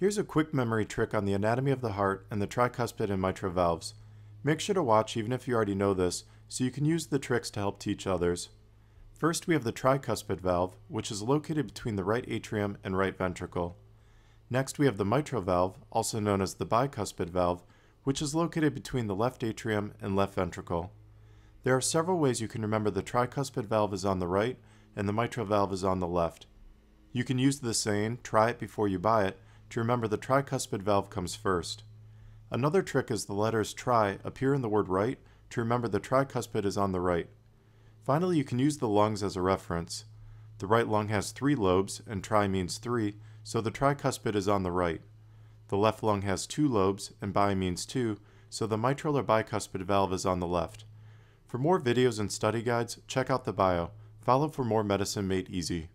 Here's a quick memory trick on the anatomy of the heart and the tricuspid and mitral valves. Make sure to watch even if you already know this, so you can use the tricks to help teach others. First we have the tricuspid valve, which is located between the right atrium and right ventricle. Next we have the mitral valve, also known as the bicuspid valve, which is located between the left atrium and left ventricle. There are several ways you can remember the tricuspid valve is on the right and the mitral valve is on the left. You can use the saying, try it before you buy it, to remember the tricuspid valve comes first. Another trick is the letters tri appear in the word right to remember the tricuspid is on the right. Finally, you can use the lungs as a reference. The right lung has three lobes, and tri means three, so the tricuspid is on the right. The left lung has two lobes, and bi means two, so the mitral or bicuspid valve is on the left. For more videos and study guides, check out the bio. Follow for more medicine made easy.